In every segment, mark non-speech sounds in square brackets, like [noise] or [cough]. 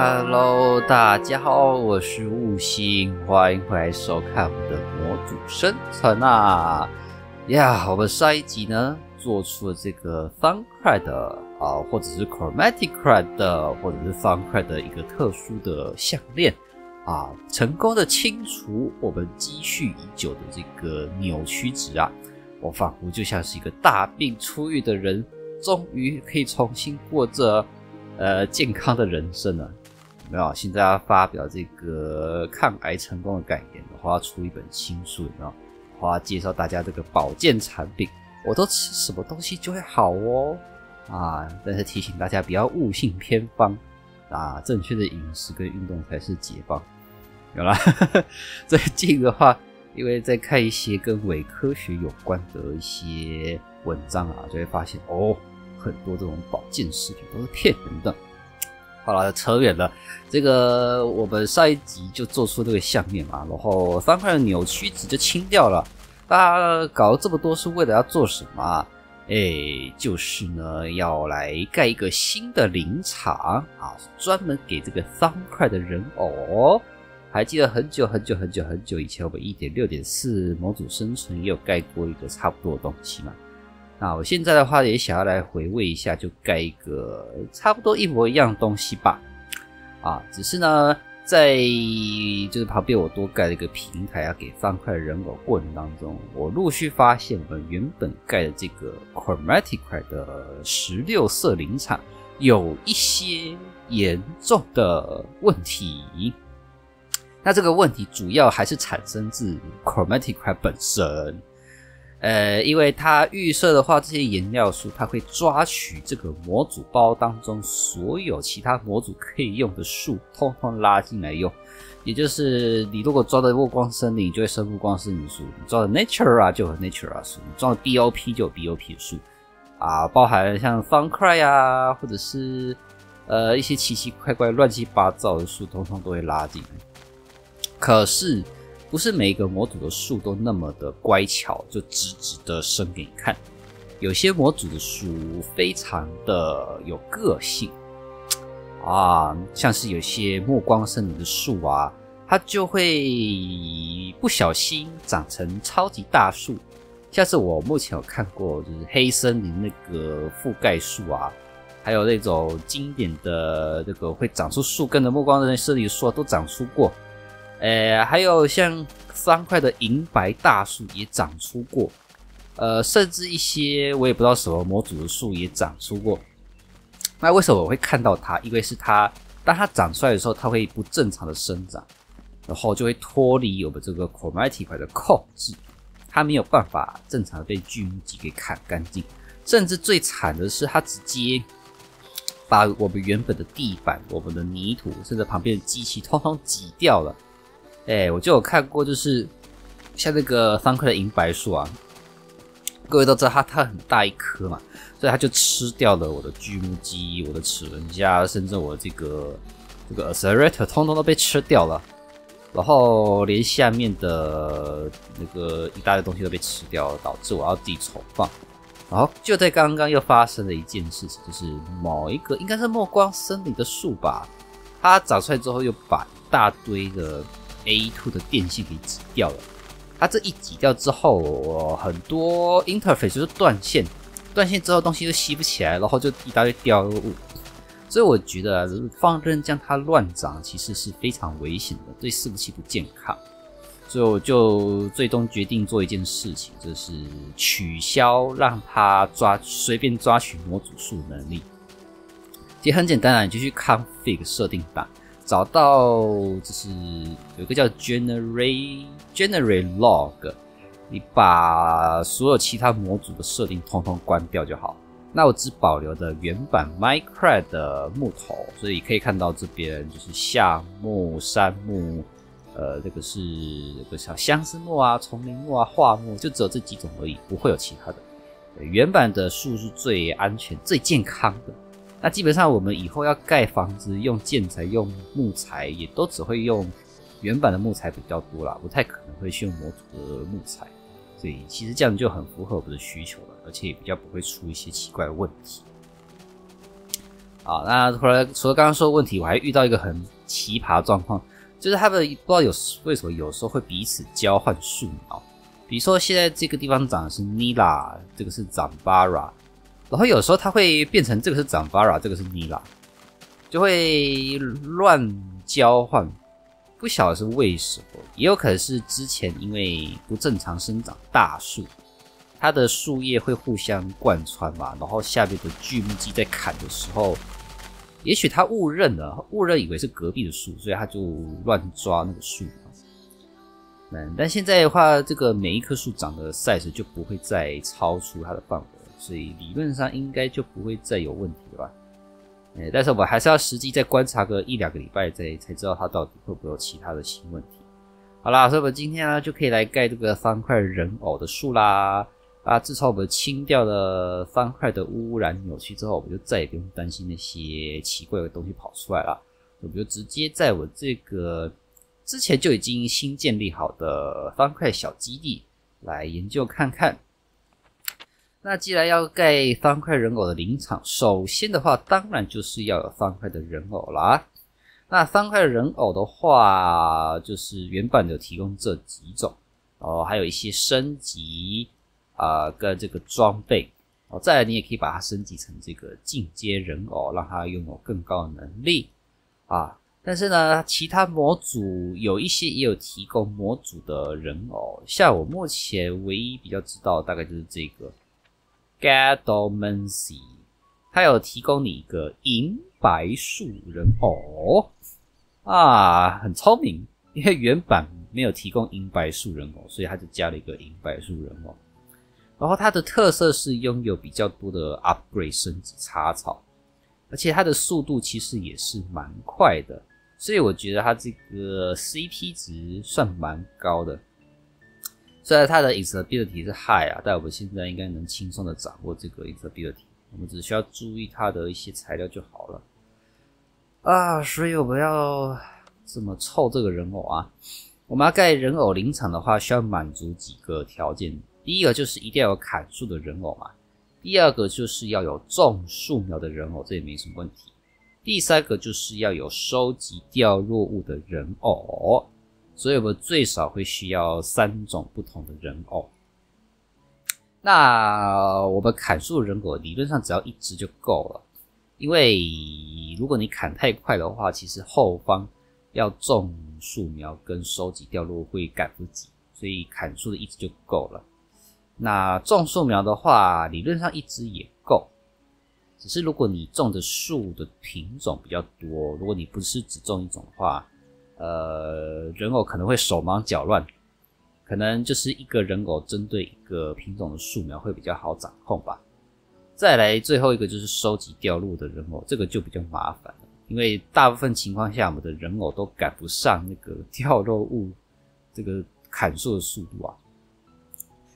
Hello，大家好，我是悟星，欢迎回来收看我们的模组生存啊！呀，我们上一集呢做出了这个 Funcry 的啊，或者是 Chromatic Cry 的，或者是 Funcry 的一个特殊的项链啊，成功的清除我们积蓄已久的这个扭曲值啊！我仿佛就像是一个大病初愈的人，终于可以重新过着。呃，健康的人生呢？没有，现在要发表这个抗癌成功的感言的话，出一本新书，有没有？话介绍大家这个保健产品，我都吃什么东西就会好哦啊！但是提醒大家不要误信偏方啊，正确的饮食跟运动才是解放。有了，最近的话，因为在看一些跟伪科学有关的一些文章啊，就会发现哦。很多这种保健食品都是骗人的。好了，扯远了。这个我们上一集就做出这个项链嘛，然后方块的扭曲值就清掉了。大家搞了这么多是为了要做什么？哎，就是呢，要来盖一个新的林场啊，专门给这个方块的人偶。还记得很久很久很久很久以前，我们一点六点四模组生存也有盖过一个差不多的东西嘛。那我现在的话也想要来回味一下，就盖一个差不多一模一样的东西吧。啊，只是呢，在就是旁边我多盖了一个平台啊，给方块人偶过程当中，我陆续发现我们原本盖的这个 chromatic 的十六色林场有一些严重的问题。那这个问题主要还是产生自 chromatic 本身。呃，因为它预设的话，这些颜料树它会抓取这个模组包当中所有其他模组可以用的树，通通拉进来用。也就是你如果装的暮光森林，就会生暮光森林树；你装的 Nature 啊，就有 Nature 啊树；你装的 BOP 就有 BOP 的树。啊，包含像 Funcry 啊，或者是呃一些奇奇怪怪、乱七八糟的树，通通都会拉进来。可是。不是每一个模组的树都那么的乖巧，就直直的生给你看。有些模组的树非常的有个性啊，像是有些暮光森林的树啊，它就会不小心长成超级大树。像是我目前有看过，就是黑森林那个覆盖树啊，还有那种经典的这个会长出树根的暮光森林树啊都长出过。呃，还有像方块的银白大树也长出过，呃，甚至一些我也不知道什么模组的树也长出过。那为什么我会看到它？因为是它，当它长出来的时候，它会不正常的生长，然后就会脱离我们这个 chromatic 的控制，它没有办法正常的被锯木机给砍干净。甚至最惨的是，它直接把我们原本的地板、我们的泥土，甚至旁边的机器，通通挤掉了。哎，我就有看过，就是像那个方块的银白树啊，各位都知道它它很大一颗嘛，所以它就吃掉了我的锯木机、我的齿轮架，甚至我这个这个 accelerator 通通都被吃掉了，然后连下面的那个一大堆东西都被吃掉了，导致我要自己重放。然后就在刚刚又发生了一件事情，就是某一个应该是暮光森林的树吧，它长出来之后又把大堆的。A two 的电线给挤掉了，它这一挤掉之后，很多 interface 就是断线，断线之后东西就吸不起来，然后就一大堆掉落物。所以我觉得放任将它乱长，其实是非常危险的，对伺服器不健康。所以我就最终决定做一件事情，就是取消让它抓随便抓取模组数能力。其实很简单啊，你就去 config 设定档。找到就是有一个叫 generate generate log，你把所有其他模组的设定通通关掉就好。那我只保留的原版 Minecraft 的木头，所以可以看到这边就是夏木、杉木，呃，这个是这个小相思木啊、丛林木啊、桦木，就只有这几种而已，不会有其他的。原版的树是最安全、最健康的。那基本上我们以后要盖房子用建材用木材，也都只会用原版的木材比较多啦，不太可能会去用模组的木材，所以其实这样就很符合我们的需求了，而且也比较不会出一些奇怪的问题。啊，那后来除了刚刚说的问题，我还遇到一个很奇葩的状况，就是他们不知道有为什么有时候会彼此交换树苗。比如说现在这个地方长的是 Nila，这个是 Zambara，然后有时候它会变成这个是 Zambara，这个是 Nila，就会乱交换，不晓得是为什么，也有可能是之前因为不正常生长大树。它的树叶会互相贯穿嘛，然后下面的锯木机在砍的时候，也许他误认了，误认以为是隔壁的树，所以他就乱抓那个树。嗯，但现在的话，这个每一棵树长的 size 就不会再超出它的范围，所以理论上应该就不会再有问题了吧？哎，但是我们还是要实际再观察个一两个礼拜，再才知道它到底会不会有其他的新问题。好啦，所以我们今天呢就可以来盖这个方块人偶的树啦。啊！自从我们清掉了方块的污染扭曲之后，我们就再也不用担心那些奇怪的东西跑出来了。我们就直接在我这个之前就已经新建立好的方块小基地来研究看看。那既然要盖方块人偶的林场，首先的话，当然就是要有方块的人偶啦。那方块人偶的话，就是原版有提供这几种哦，还有一些升级。啊，跟这个装备哦，再来你也可以把它升级成这个进阶人偶，让它拥有更高的能力啊。但是呢，其他模组有一些也有提供模组的人偶，像我目前唯一比较知道大概就是这个 Gadomancy，它有提供你一个银白树人偶啊，很聪明，因为原版没有提供银白树人偶，所以它就加了一个银白树人偶。然后它的特色是拥有比较多的 upgrade 升级插槽，而且它的速度其实也是蛮快的，所以我觉得它这个 CP 值算蛮高的。虽然它的 instability 是 high 啊，但我们现在应该能轻松的掌握这个 instability，我们只需要注意它的一些材料就好了。啊，所以我们要怎么凑这个人偶啊？我们要盖人偶林场的话，需要满足几个条件。第一个就是一定要有砍树的人偶嘛，第二个就是要有种树苗的人偶，这也没什么问题。第三个就是要有收集掉落物的人偶，所以我们最少会需要三种不同的人偶。那我们砍树人偶理论上只要一只就够了，因为如果你砍太快的话，其实后方要种树苗跟收集掉落会赶不及，所以砍树的一只就够了。那种树苗的话，理论上一只也够，只是如果你种的树的品种比较多，如果你不是只种一种的话，呃，人偶可能会手忙脚乱，可能就是一个人偶针对一个品种的树苗会比较好掌控吧。再来最后一个就是收集掉落的人偶，这个就比较麻烦了，因为大部分情况下我们的人偶都赶不上那个掉落物这个砍树的速度啊。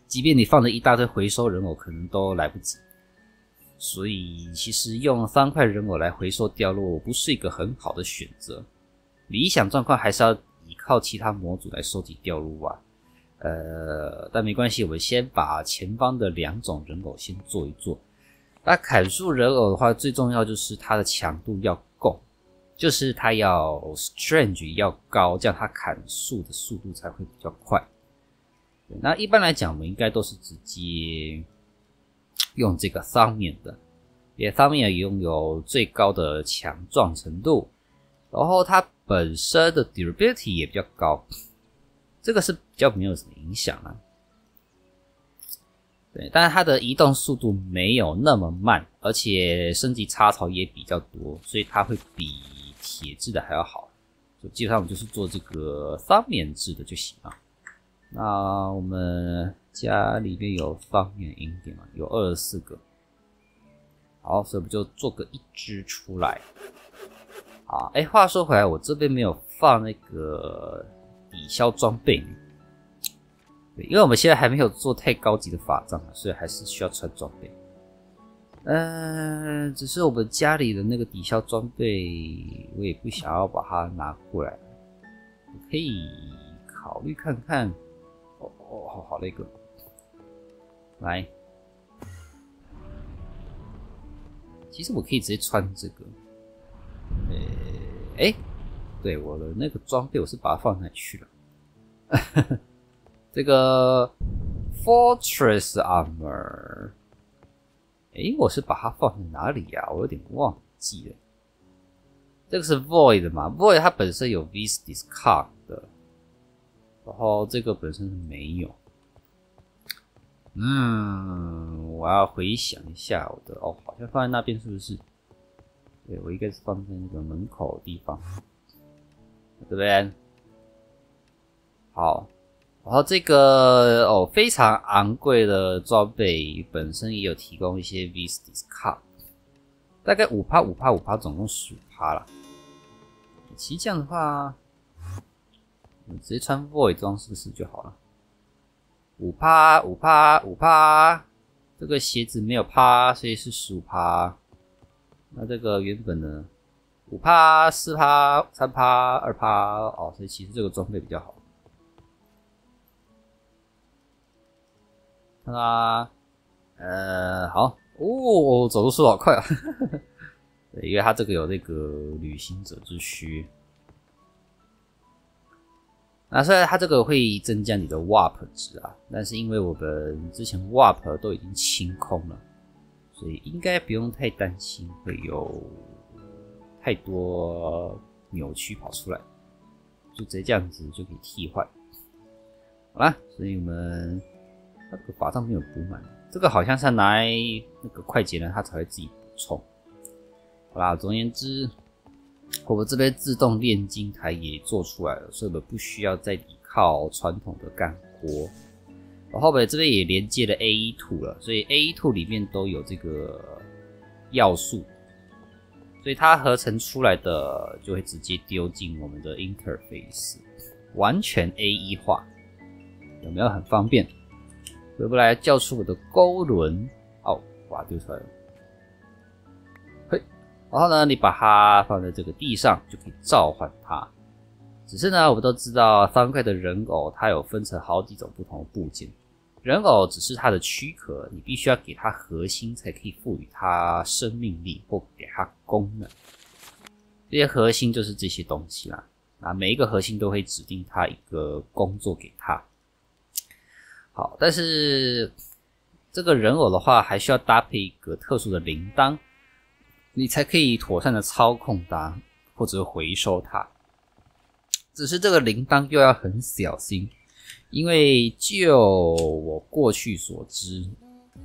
即便你放了一大堆回收人偶，可能都来不及。所以，其实用方块人偶来回收掉落不是一个很好的选择。理想状况还是要依靠其他模组来收集掉落啊。呃，但没关系，我们先把前方的两种人偶先做一做。那砍树人偶的话，最重要就是它的强度要够，就是它要 strength 要高，这样它砍树的速度才会比较快。那一般来讲，我们应该都是直接用这个 Thumb 的，也 Thumb 也拥有最高的强壮程度，然后它本身的 Durability 也比较高，这个是比较没有什么影响啊。对，但是它的移动速度没有那么慢，而且升级插槽也比较多，所以它会比铁质的还要好。就基本上我们就是做这个方面制的就行了。那我们家里面有方面银点嘛？有二十四个。好，所以我们就做个一只出来。啊，哎，话说回来，我这边没有放那个抵消装备。因为我们现在还没有做太高级的法杖所以还是需要穿装备。嗯，只是我们家里的那个抵消装备，我也不想要把它拿过来。可以考虑看看。哦哦，好好那个，来，其实我可以直接穿这个，哎，对，我的那个装备我是把它放哪去了？[laughs] 这个 Fortress Armor，哎，我是把它放在哪里呀？我有点忘记了。这个是 Void 嘛？Void 它本身有 Vis Discard 的，然后这个本身是没有。嗯，我要回想一下我的哦，好像放在那边是不是？对，我应该是放在那个门口的地方，这边。好，然后这个哦，非常昂贵的装备本身也有提供一些 V discount，大概五趴五趴五趴，总共十趴了。其实这样的话，你直接穿 Void 装是不是就好了？五趴五趴五趴，这个鞋子没有趴，所以是十趴。那这个原本呢，五趴四趴三趴二趴哦，所以其实这个装备比较好。看啊，呃，好哦，走路速度好快啊！[laughs] 对，因为它这个有那个旅行者之躯。那虽然它这个会增加你的 WAP 值啊，但是因为我们之前 WAP 都已经清空了，所以应该不用太担心会有太多扭曲跑出来，就直接这样子就可以替换。好啦，所以我们这个法杖没有补满，这个好像是拿来那个快捷呢，它才会自己补充。好啦，总而言之。我们这边自动炼金台也做出来了，所以我们不需要再依靠传统的干锅。然后面这边也连接了 A E Two 了，所以 A E Two 里面都有这个要素，所以它合成出来的就会直接丢进我们的 Interface，完全 A E 化，有没有很方便？回不来叫出我的钩轮，哦，哇，丢出来了。然后呢，你把它放在这个地上，就可以召唤它。只是呢，我们都知道方块的人偶，它有分成好几种不同的部件。人偶只是它的躯壳，你必须要给它核心，才可以赋予它生命力或给它功能。这些核心就是这些东西啦。啊，每一个核心都会指定它一个工作给它。好，但是这个人偶的话，还需要搭配一个特殊的铃铛。你才可以妥善的操控它，或者回收它。只是这个铃铛又要很小心，因为就我过去所知，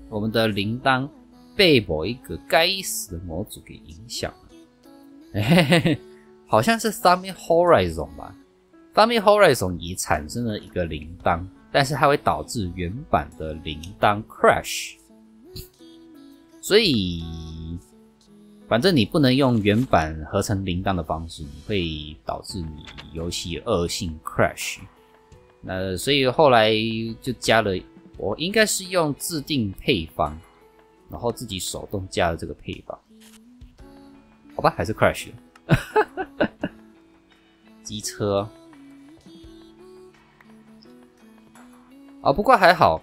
我们的铃铛被某一个该死的模组给影响了。嘿嘿嘿，好像是 Summit Horizon 吧？Summit Horizon 已产生了一个铃铛，但是它会导致原版的铃铛 crash，所以。反正你不能用原版合成铃铛的方式，你会导致你游戏恶性 crash。那所以后来就加了，我应该是用自定配方，然后自己手动加了这个配方。好吧，还是 crash 了。机车。哦，不过还好，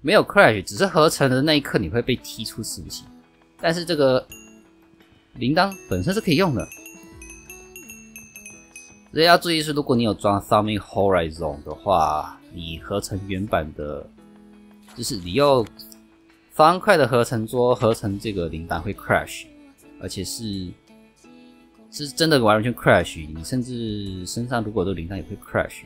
没有 crash，只是合成的那一刻你会被踢出服务器。但是这个。铃铛本身是可以用的，所以要注意是，如果你有装 Summit Horizon 的话，你合成原版的，就是你用方块的合成桌合成这个铃铛会 crash，而且是是真的完全 crash，你甚至身上如果都铃铛也会 crash，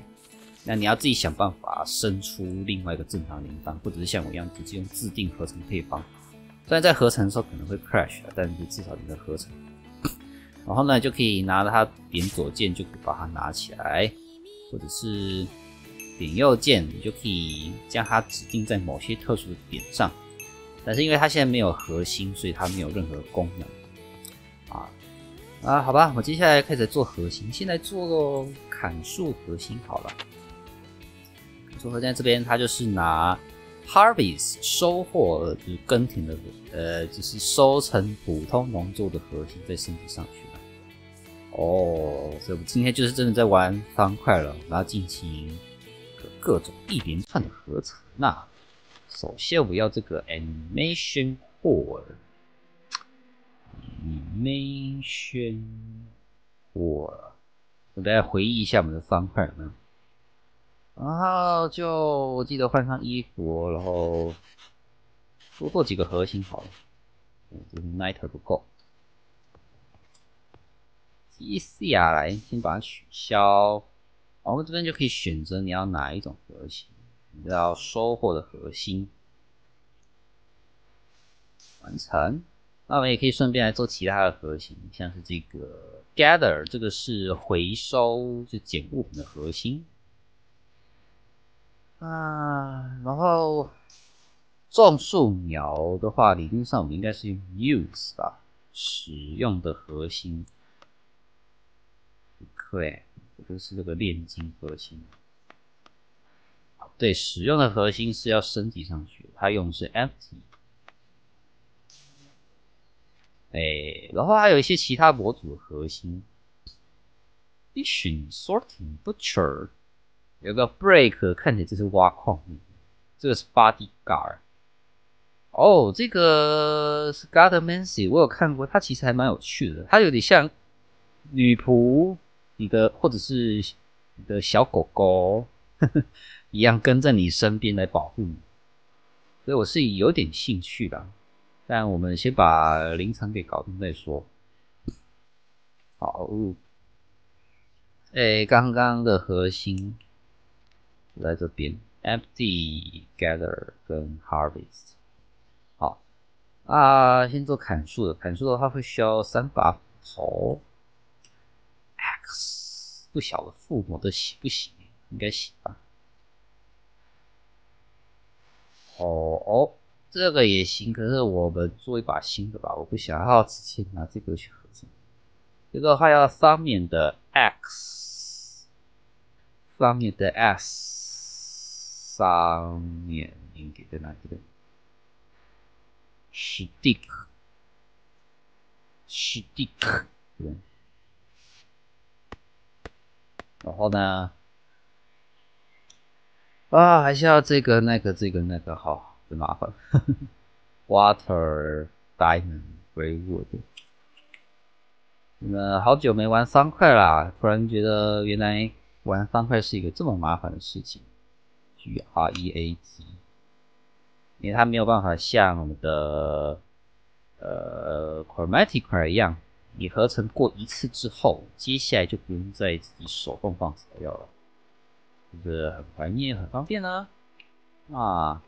那你要自己想办法生出另外一个正常铃铛，或者是像我一样直接用自定合成配方。虽然在合成的时候可能会 crash 但是至少你在合成。然后呢，就可以拿着它点左键就可以把它拿起来，或者是点右键，你就可以将它指定在某些特殊的点上。但是因为它现在没有核心，所以它没有任何功能。啊啊，好吧，我接下来开始做核心，现在做砍树核心好了。做核心这边，它就是拿。Harvest 收获就是耕田的，呃，就是收成普通农作的核心在升级上去。哦，所以我们今天就是真的在玩方块了，然后进行各种一连串的合成。那首先我们要这个 Animation Hall，Animation Hall。过了。我大家回忆一下我们的方块有没有？然后就我记得换上衣服，然后多做几个核心好了。这个 Niter 不够。接下来先把它取消，我们这边就可以选择你要哪一种核心，你要收获的核心。完成，那我们也可以顺便来做其他的核心，像是这个 gather，这个是回收就捡物品的核心啊。然后种树苗的话，理论上我们应该是用 use 吧，使用的核心。对，就是这个炼金核心。对，使用的核心是要升级上去，它用的是 empty。哎，然后还有一些其他模组的核心，Fishing, Sorting, Butcher，有个 Break，看起来这是挖矿，这个是 Bodyguard。哦，这个是 Guardmancy，我有看过，它其实还蛮有趣的，它有点像女仆，你的或者是你的小狗狗呵呵 [laughs] 一样跟在你身边来保护你，所以我是有点兴趣的。但我们先把临场给搞定再说。好，哎，刚刚的核心在这边，empty gather 跟 harvest。好啊，先做砍树的，砍树的话会需要三把斧头。不晓得父母的喜不喜？应该喜吧。哦哦。这个也行，可是我们做一把新的吧，我不想要直接拿这个去合成。这个还要上面的 X，上面的 S，上面应该在哪里？这边，Stick，Stick，对。然后呢？啊，还是要这个、那个、这个、那个，好。很麻烦，[laughs] Water Diamond Greywood。你们好久没玩方块啦，突然觉得原来玩方块是一个这么麻烦的事情。G R E A T，因为它没有办法像我们的呃 Chromatic 块一样，你合成过一次之后，接下来就不用再自己手动放材料了，是不是很怀念、很方便呢？啊。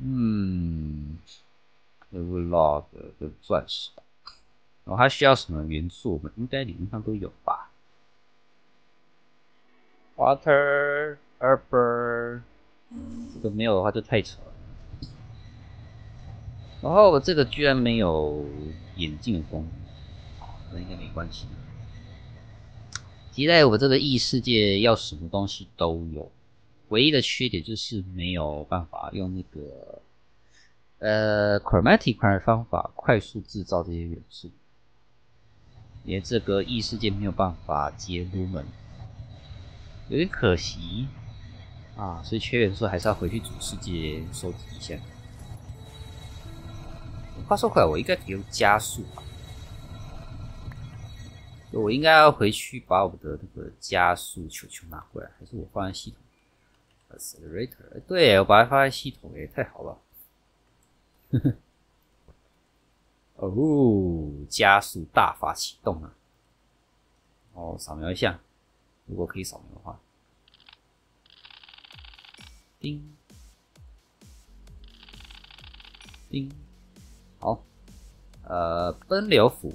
嗯，log 的钻石，然后它需要什么元素？我们应该理论上都有吧？Water, earth，这个没有的话就太扯了。然后我这个居然没有眼镜的功能，那应该没关系。期待我这个异世界要什么东西都有。唯一的缺点就是没有办法用那个呃 chromatic 的方法快速制造这些元素，连这个异世界没有办法接 lumen，有点可惜啊，所以缺元素还是要回去主世界收集一下。话说回来，我应该用加速吧？我应该要回去把我的那个加速球球拿回来，还是我放在系统？Accelerator，对我把它放在系统，也太好了。[laughs] 哦，加速大法启动了。哦，扫描一下，如果可以扫描的话。叮，叮，好。呃，奔流斧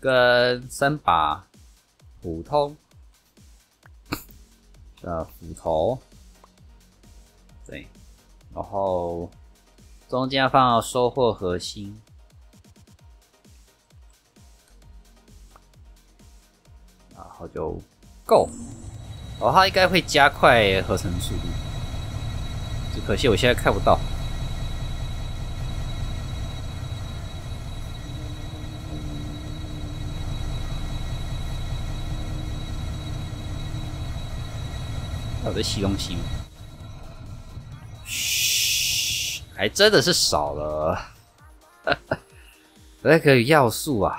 跟三把普通。呃，斧头，对，然后中间放收获核心，然后就够，然后它应该会加快合成速度，只可惜我现在看不到。有的洗东西？嘘，还真的是少了 [laughs] 那个要素啊！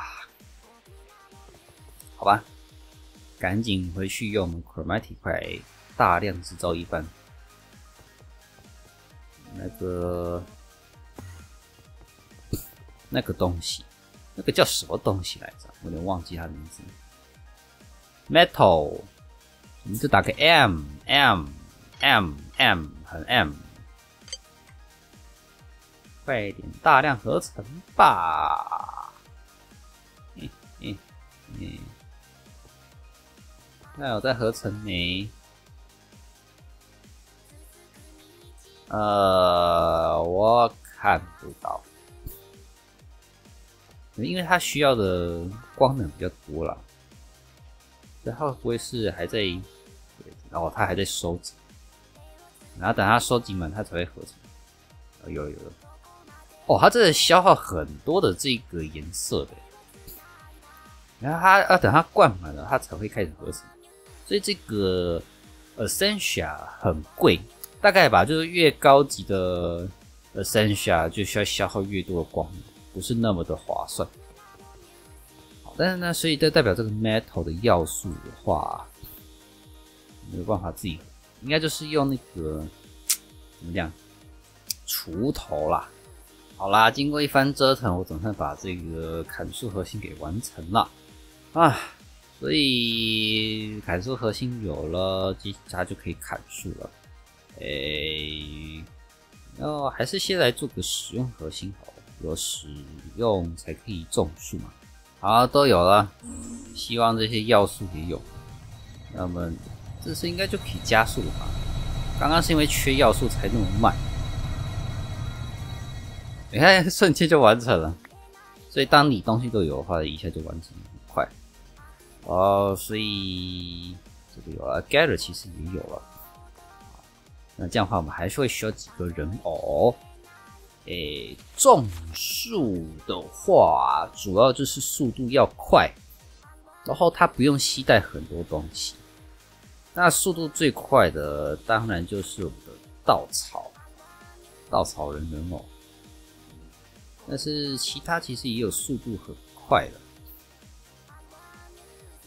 好吧赶紧回去用 chromatic 块大量制造一番。那个 [laughs] 那个东西，那个叫什么东西来着？我有点忘记它名字。Metal，你就打个 M M M M，很 M。快一点，大量合成吧！嗯嗯嗯，那我在合成没？呃，我看不到，因为它需要的光能比较多了。然后不会是还在，然后它还在收集，然后等它收集满，它才会合成。有有有。哦，它这消耗很多的这个颜色的，然后它要等它灌满了，它才会开始合成，所以这个 Essentia 很贵，大概吧，就是越高级的 Essentia 就需要消耗越多的光，不是那么的划算。但是呢，所以这代表这个 Metal 的要素的话，没有办法自己，应该就是用那个怎么讲，锄头啦。好啦，经过一番折腾，我总算把这个砍树核心给完成了啊！所以砍树核心有了，接下就可以砍树了。诶，那还是先来做个使用核心好，有使用才可以种树嘛。好，都有了，希望这些要素也有。那么这次应该就可以加速了吧？刚刚是因为缺要素才那么慢。你看，[laughs] 瞬间就完成了。所以当你东西都有的话，一下就完成很快。哦，所以这个有了，gather 其实也有了。那这样的话，我们还是会需要几个人偶。诶，种树的话，主要就是速度要快，然后它不用携带很多东西。那速度最快的，当然就是我们的稻草，稻草人人偶。但是其他其实也有速度很快的，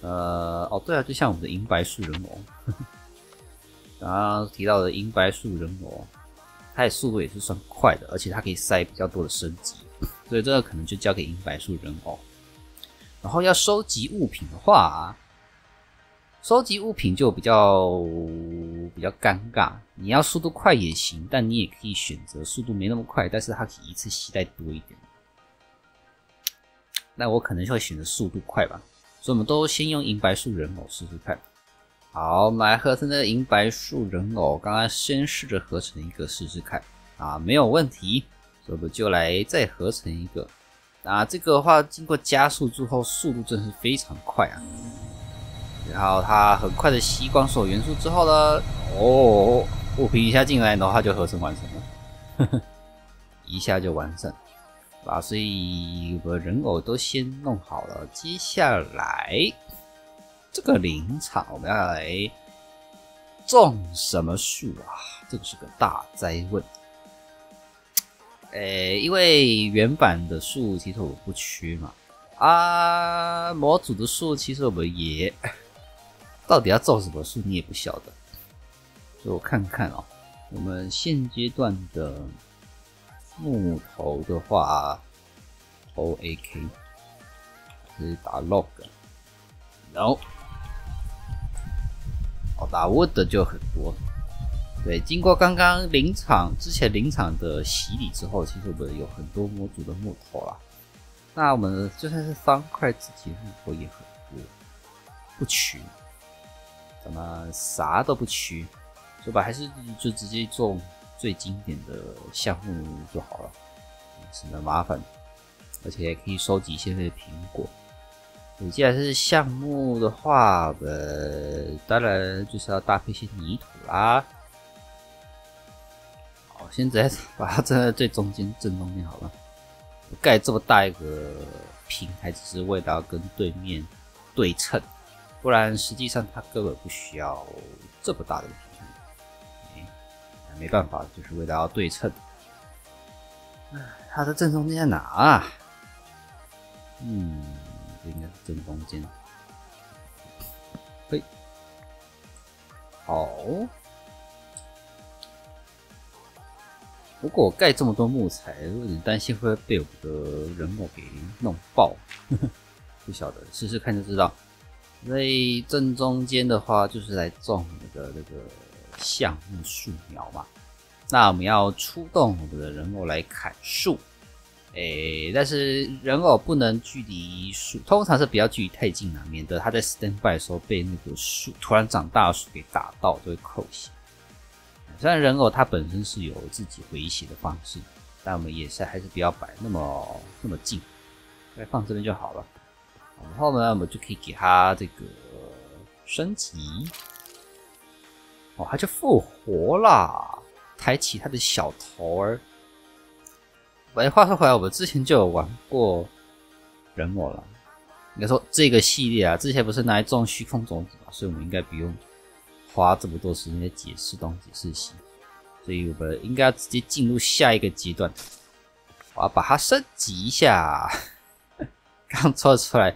呃，哦对啊，就像我们的银白树人偶，[laughs] 刚刚提到的银白树人偶，它的速度也是算快的，而且它可以塞比较多的升级，所以这个可能就交给银白树人偶。然后要收集物品的话，收集物品就比较比较尴尬。你要速度快也行，但你也可以选择速度没那么快，但是它可以一次携带多一点。那我可能就会选择速度快吧，所以我们都先用银白树人偶试试看。好，我们来合成这个银白树人偶。刚刚先试着合成一个试试看，啊，没有问题，所以我们就来再合成一个。啊，这个的话经过加速之后，速度真是非常快啊。然后它很快的吸光所有元素之后呢，哦。物品一下进来的话就合成完成了，呵 [laughs] 呵一下就完成，啊，所以我人偶都先弄好了。接下来这个林场我们要来种什么树啊？这个是个大灾问。诶，因为原版的树其实我不缺嘛，啊，模组的树其实我们也到底要种什么树你也不晓得。我看看哦，我们现阶段的木头的话，投 AK 是打 log，然后哦打 wood 就很多。对，经过刚刚林场之前林场的洗礼之后，其实我们有很多模组的木头啦。那我们就算是方块自己木头也很多，不缺，怎么啥都不缺。说吧，还是就直接做最经典的项目就好了，省得麻烦，而且也可以收集一些苹果。你既然是项目的话，呃，当然就是要搭配一些泥土啦。好，现在 [laughs] 把它站在最中间正中间好了。盖这么大一个平台，只是为了要跟对面对称，不然实际上它根本不需要这么大的。没办法，就是为了要对称。它的正中间在哪啊？嗯，应该是正中间。嘿好。不过我盖这么多木材，有点担心会被我的人偶给弄爆。[laughs] 不晓得，试试看就知道。在正中间的话，就是来种那个那个橡木树苗嘛。那我们要出动我们的人偶来砍树。诶，但是人偶不能距离树，通常是不要距离太近啊，免得他在 stand by 的时候被那个树突然长大的树给打到，就会扣血。虽然人偶它本身是有自己回血的方式，但我们也是还是不要摆那么那么近，来放这边就好了。然后呢，我们就可以给它这个升级，哦，它就复活啦，抬起它的小头儿。哎，话说回来，我们之前就有玩过人偶了。应该说这个系列啊，之前不是拿来种虚空种子嘛，所以我们应该不用花这么多时间来解释东解释西。所以我们应该直接进入下一个阶段。我要把它升级一下。刚做出来，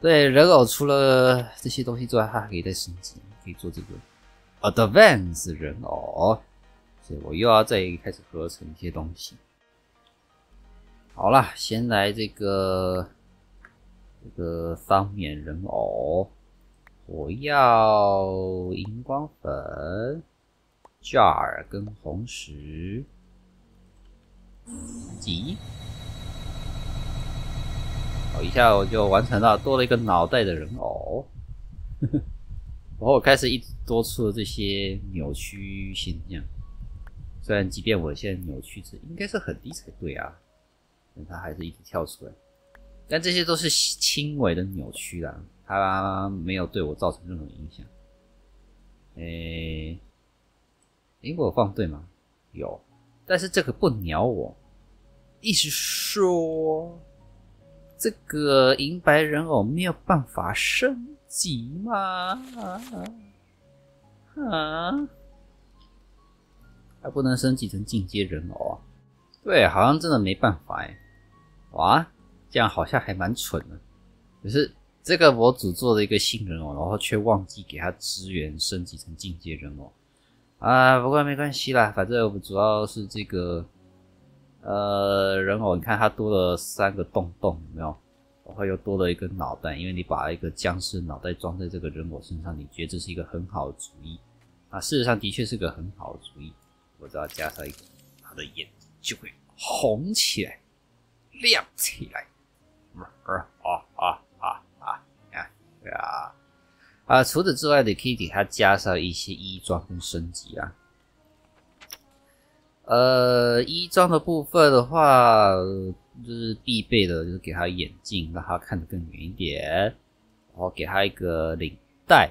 对人偶除了这些东西之外，它还可以再升级，可以做这个 advance 人偶。所以我又要再开始合成一些东西。好了，先来这个这个方面人偶，我要荧光粉、jar 跟红石，几，一下我就完成了，多了一个脑袋的人偶。[laughs] 然后我开始一直多出了这些扭曲现象，虽然即便我现在扭曲值应该是很低才对啊。但它还是一直跳出来，但这些都是轻微的扭曲啦，它没有对我造成任何影响。诶，诶，我放对吗？有，但是这个不鸟我，意思说这个银白人偶没有办法升级吗？啊，还不能升级成进阶人偶啊？对，好像真的没办法哎。哇，这样好像还蛮蠢的。可是这个模组做了一个新人偶，然后却忘记给他资源升级成进阶人偶啊。不过没关系啦，反正我们主要是这个呃人偶，你看它多了三个洞洞，有没有？然后又多了一个脑袋，因为你把一个僵尸脑袋装在这个人偶身上，你觉得这是一个很好的主意啊？事实上的确是个很好的主意。我只要加上一个，他的眼睛就会红起来。亮起来，啊啊啊啊啊！对啊，啊！除此之外，你可以给它加上一些衣装跟升级啊。呃，衣装的部分的话，就是必备的，就是给他眼镜，让他看得更远一点。然后给他一个领带，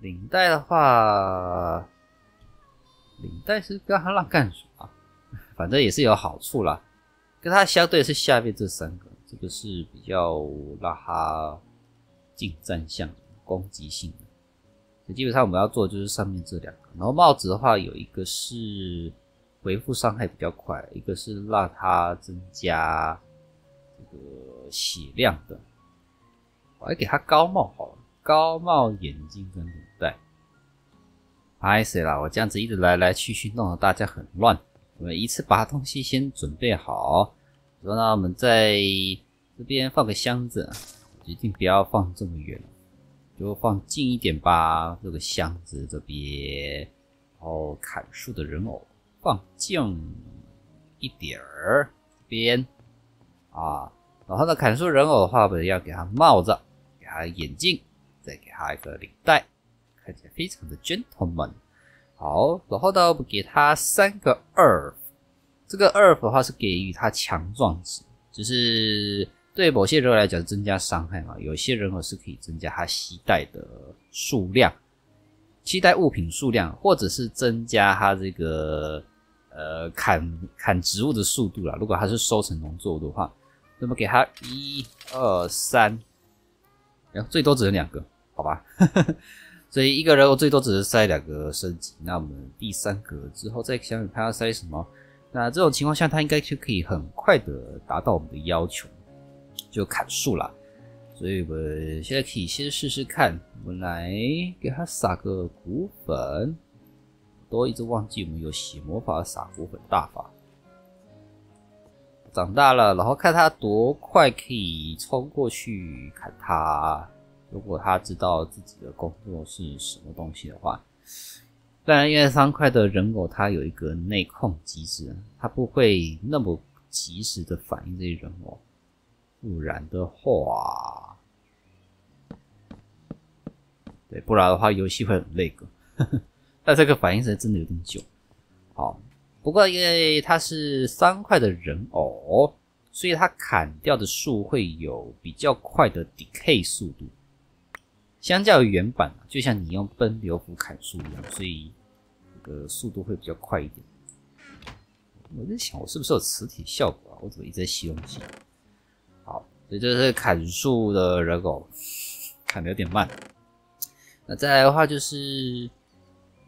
领带的话，领带是让他让干什么？[laughs] 反正也是有好处啦。跟他相对是下面这三个，这个是比较让他近战向攻击性的。基本上我们要做的就是上面这两个。然后帽子的话，有一个是回复伤害比较快，一个是让它增加这个血量的。我还给它高帽好了，高帽、眼镜跟领带。哎，谁啦？我这样子一直来来去去，弄得大家很乱。我们一次把东西先准备好，然后呢，我们在这边放个箱子，一定不要放这么远，就放近一点吧。这个箱子这边，然后砍树的人偶放近一点儿边啊。然后呢，砍树人偶的话，我们要给他帽子，给他眼镜，再给他一个领带，看起来非常的 gentleman。好，然后呢，我们给他三个 earth，这个 earth 的话是给予他强壮值，就是对某些人来讲增加伤害嘛。有些人偶是可以增加他携带的数量，携带物品数量，或者是增加他这个呃砍砍植物的速度啦。如果他是收成农作物的话，那么给他一二三，然后最多只能两个，好吧？[laughs] 所以一个人我最多只能塞两个升级，那我们第三个之后再想想他要塞什么。那这种情况下，他应该就可以很快的达到我们的要求，就砍树了。所以我们现在可以先试试看，我们来给他撒个骨粉。都一直忘记我们有血魔法撒骨粉大法。长大了，然后看他多快可以冲过去砍他。如果他知道自己的工作是什么东西的话，当然，因为三块的人偶它有一个内控机制，它不会那么及时的反应这些人偶，不然的话，对，不然的话游戏会很累个。[laughs] 但这个反应时间真的有点久。好，不过因为它是三块的人偶，所以它砍掉的树会有比较快的 decay 速度。相较于原版，就像你用奔流斧砍树一样，所以这个速度会比较快一点。我在想，我是不是有磁体效果啊？我怎么一直在吸东西？好，所以这是砍树的人偶，砍的有点慢。那再来的话，就是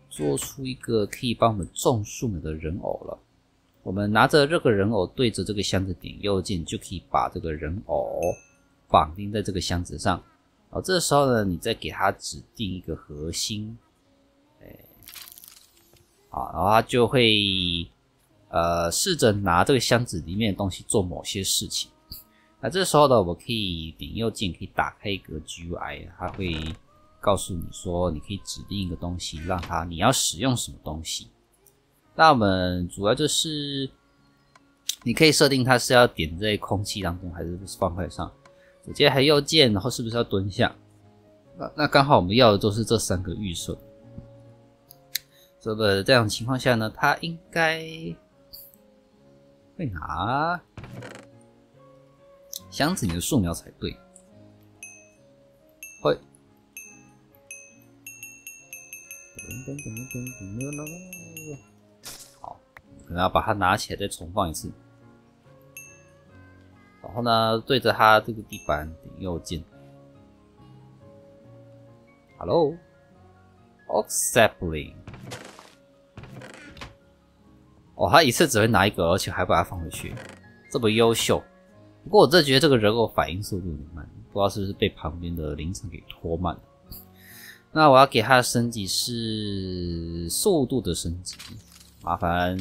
做出一个可以帮我们种树的人偶了。我们拿着这个人偶对着这个箱子点右键，就可以把这个人偶绑定在这个箱子上。好，这时候呢，你再给它指定一个核心，哎，好，然后它就会呃试着拿这个箱子里面的东西做某些事情。那这时候呢，我可以点右键，可以打开一个 GUI，它会告诉你说，你可以指定一个东西，让它你要使用什么东西。那我们主要就是你可以设定它是要点在空气当中，还是方块上。直接还右键，然后是不是要蹲下？那那刚好我们要的都是这三个预设。这个这样情况下呢，它应该会拿箱子里的树苗才对。会。好，可能要把它拿起来再重放一次。然后呢，对着它这个地板点右键。Hello，Oxapling。哦，他一次只会拿一个，而且还把它放回去，这么优秀。不过我真觉得这个人偶反应速度有点慢，不知道是不是被旁边的凌晨给拖慢了。那我要给它的升级是速度的升级，麻烦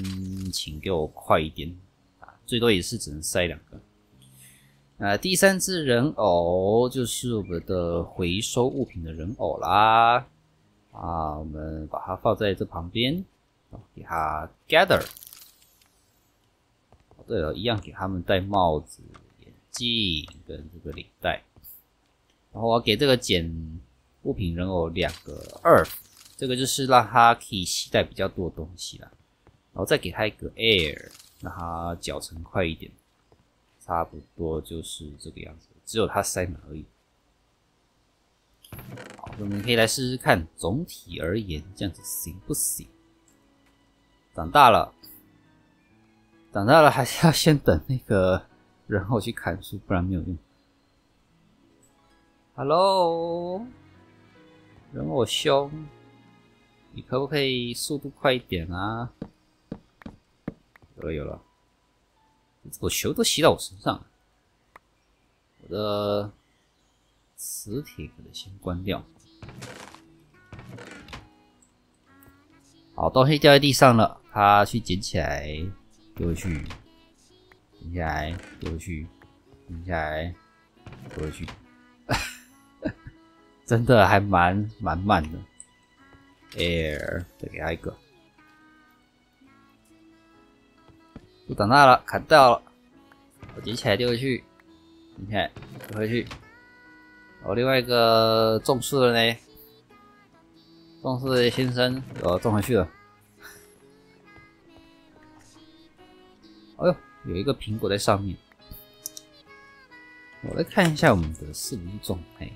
请给我快一点啊，最多也是只能塞两个。呃，第三只人偶就是我们的回收物品的人偶啦。啊，我们把它放在这旁边，给它 gather。对了，一样给他们戴帽子、眼镜跟这个领带。然后我给这个捡物品人偶两个二这个就是让他可以携带比较多东西啦。然后再给他一个 air，让他脚程快一点。差不多就是这个样子，只有他塞满而已。好，我们可以来试试看。总体而言，这样子行不行？长大了，长大了，还是要先等那个人偶去砍树，不然没有用。Hello，人我兄，你可不可以速度快一点啊？有了，有了。我球都吸到我身上了，我的磁铁可能先关掉。好，东西掉在地上了，他去捡起来，丢回去，捡起来，丢回去，捡起来，丢回去。[laughs] 真的还蛮蛮慢的。Air，再给他一个。都长大了，砍掉了，我捡起来丢回去，你看，丢回去。我另外一个种树的呢，种树的先生，我种回去了。哎呦，有一个苹果在上面。我来看一下我们的是不是种态，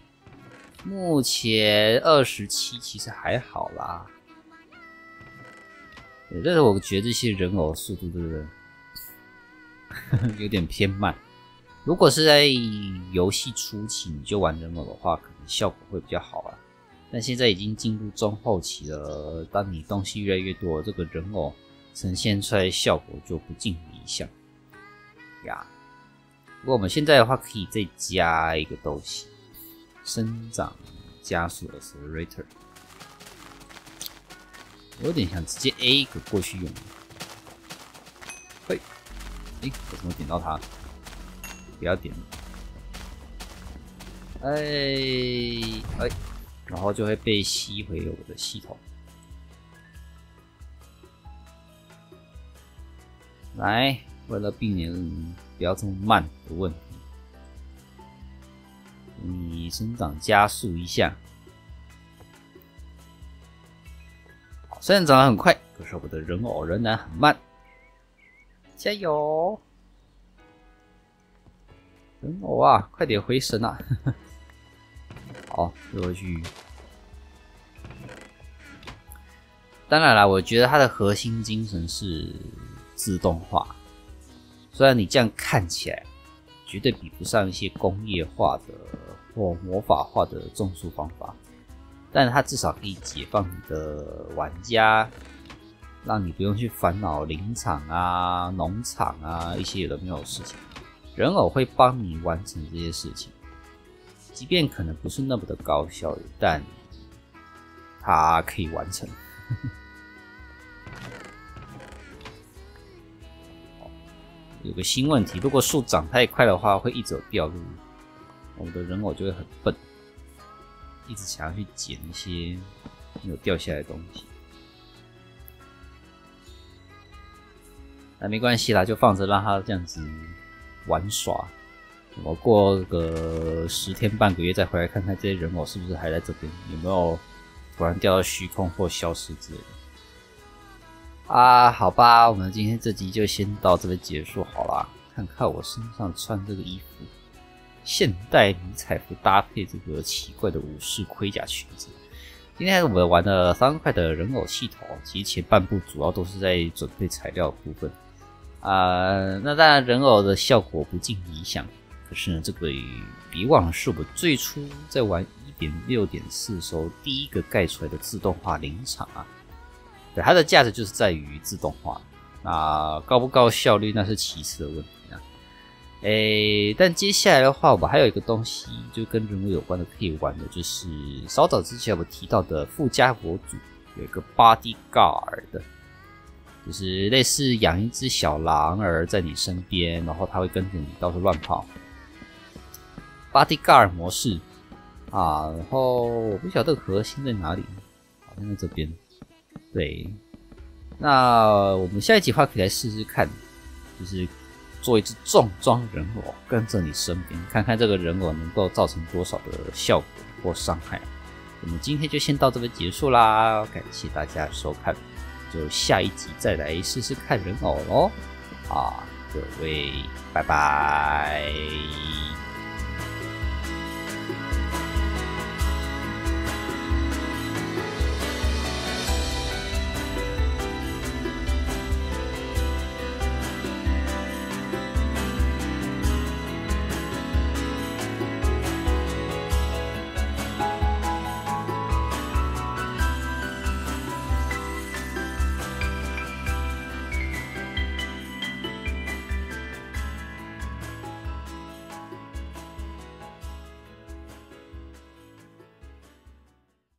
目前二十七，其实还好啦。但是我觉得这些人偶速度，对不对？有点偏慢。如果是在游戏初期你就玩人偶的话，可能效果会比较好啊。但现在已经进入中后期了，当你东西越来越多，这个人偶呈现出来效果就不尽理想呀。不过我们现在的话，可以再加一个东西，生长加速 accelerator，我有点想直接 A 一个过去用。嘿，哎，我怎么点到它？不要点。哎哎，然后就会被吸回我的系统。来，为了避免不要这么慢的问题，你生长加速一下。虽然长得很快，可是我的人偶仍然很慢。加油，人偶啊，快点回神啊！[laughs] 好，回去。当然了，我觉得它的核心精神是自动化。虽然你这样看起来绝对比不上一些工业化的或魔法化的种树方法，但它至少可以解放你的玩家，让你不用去烦恼林场啊、农场啊一些有的没有事情，人偶会帮你完成这些事情。即便可能不是那么的高效，但它可以完成。有个新问题，如果树长太快的话，会一直有掉落，我们的人偶就会很笨，一直想要去捡一些没有掉下来的东西。那没关系啦，就放着让它这样子玩耍。我过个十天半个月再回来看看这些人偶是不是还在这边，有没有突然掉到虚空或消失之类的。啊，好吧，我们今天这集就先到这边结束好了。看看我身上穿这个衣服，现代迷彩服搭配这个奇怪的武士盔甲裙子。今天我们玩了三块的人偶系统，其实前半部主要都是在准备材料部分。啊，那当然人偶的效果不尽理想。可是呢，这个别忘了是我们最初在玩一点六点四时候第一个盖出来的自动化林场啊。对，它的价值就是在于自动化，那高不高效率那是其次的问题啊。诶，但接下来的话，我们还有一个东西就跟人物有关的可以玩的，就是稍早之前我提到的附加博主有一个 Bodyguard 的，就是类似养一只小狼儿在你身边，然后它会跟着你到处乱跑。Bodyguard 模式啊，然后我不晓得核心在哪里，好像在这边。对，那我们下一集话可以来试试看，就是做一只重装人偶跟着你身边，看看这个人偶能够造成多少的效果或伤害。我们今天就先到这边结束啦，感谢大家收看，就下一集再来试试看人偶喽。啊，各位，拜拜。